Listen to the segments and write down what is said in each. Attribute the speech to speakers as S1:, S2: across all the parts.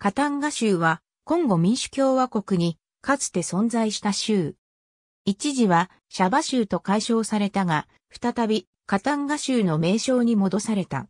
S1: カタンガ州は、コンゴ民主共和国に、かつて存在した州。一時は、シャバ州と解消されたが、再び、カタンガ州の名称に戻された。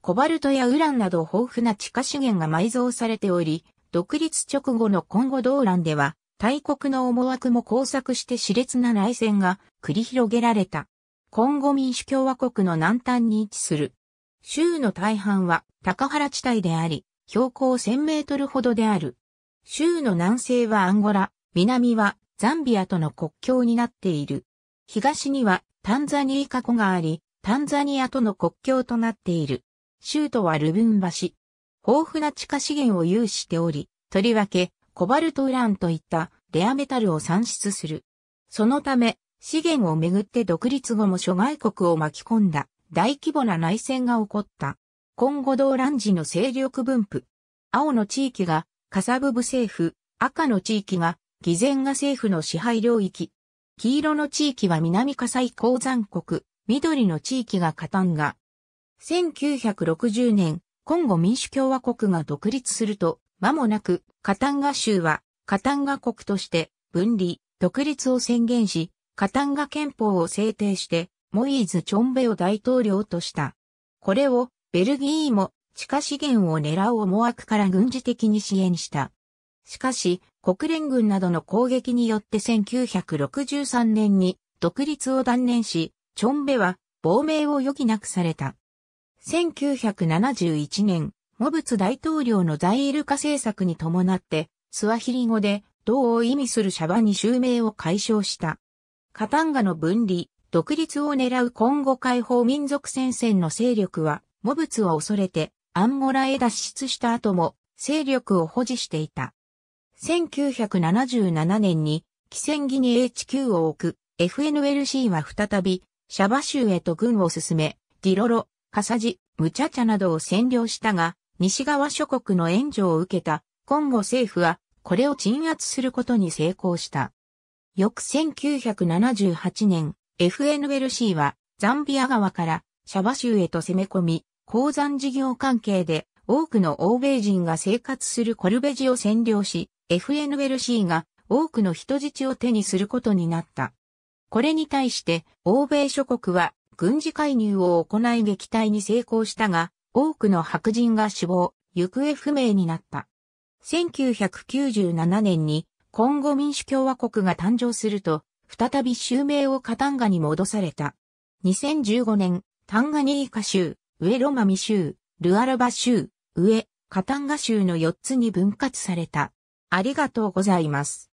S1: コバルトやウランなど豊富な地下資源が埋蔵されており、独立直後のコンゴ動乱では、大国の思惑も交錯して熾烈な内戦が繰り広げられた。コンゴ民主共和国の南端に位置する。州の大半は高原地帯であり、標高1000メートルほどである。州の南西はアンゴラ、南はザンビアとの国境になっている。東にはタンザニー河谷があり、タンザニアとの国境となっている。州都はルブン橋。豊富な地下資源を有しており、とりわけ、コバルトウランといったレアメタルを産出する。そのため、資源をめぐって独立後も諸外国を巻き込んだ大規模な内戦が起こった。今後動乱時の勢力分布。青の地域がカサブブ政府、赤の地域が偽善が政府の支配領域。黄色の地域は南火災鉱山国、緑の地域がカタンガ。1960年、コンゴ民主共和国が独立すると、間もなく、カタンガ州は、カタンガ国として分離、独立を宣言し、カタンガ憲法を制定して、モイーズ・チョンベを大統領とした。これを、ベルギーも地下資源を狙う思惑から軍事的に支援した。しかし、国連軍などの攻撃によって1963年に独立を断念し、チョンベは亡命を余儀なくされた。1971年、モブツ大統領のザイール化政策に伴って、スワヒリ語で、銅を意味するシャバに襲名を解消した。カタンガの分離、独立を狙う今後解放民族戦線の勢力は、モブツを恐れて、アンゴラへ脱出した後も、勢力を保持していた。1977年に、キセンギに HQ を置く FNLC は再び、シャバ州へと軍を進め、ディロロ、カサジ、ムチャチャなどを占領したが、西側諸国の援助を受けたコンゴ政府はこれを鎮圧することに成功した。翌1978年、FNLC はザンビア川からシャバ州へと攻め込み、鉱山事業関係で多くの欧米人が生活するコルベジを占領し、FNLC が多くの人質を手にすることになった。これに対して欧米諸国は軍事介入を行い撃退に成功したが、多くの白人が死亡、行方不明になった。1997年にコンゴ民主共和国が誕生すると、再び襲名をカタンガに戻された。2015年、タンガニーカ州、上ロマミ州、ルアラバ州、上、カタンガ州の4つに分割された。ありがとうございます。